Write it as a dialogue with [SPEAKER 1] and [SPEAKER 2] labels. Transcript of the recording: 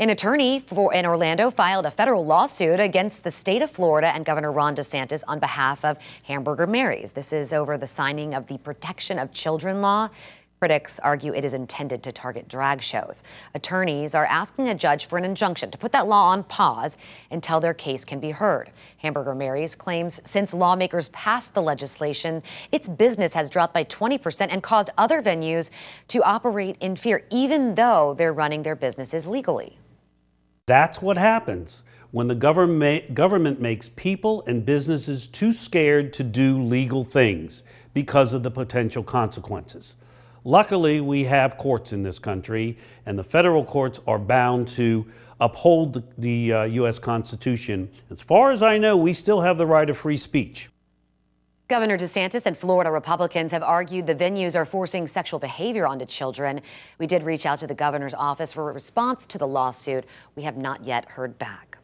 [SPEAKER 1] An attorney for in Orlando filed a federal lawsuit against the state of Florida and Governor Ron DeSantis on behalf of Hamburger Mary's. This is over the signing of the Protection of Children law. Critics argue it is intended to target drag shows. Attorneys are asking a judge for an injunction to put that law on pause until their case can be heard. Hamburger Mary's claims since lawmakers passed the legislation, its business has dropped by 20% and caused other venues to operate in fear, even though they're running their businesses legally.
[SPEAKER 2] That's what happens when the government, government makes people and businesses too scared to do legal things because of the potential consequences. Luckily, we have courts in this country, and the federal courts are bound to uphold the uh, U.S. Constitution. As far as I know, we still have the right of free speech.
[SPEAKER 1] Governor DeSantis and Florida Republicans have argued the venues are forcing sexual behavior onto children. We did reach out to the governor's office for a response to the lawsuit. We have not yet heard back.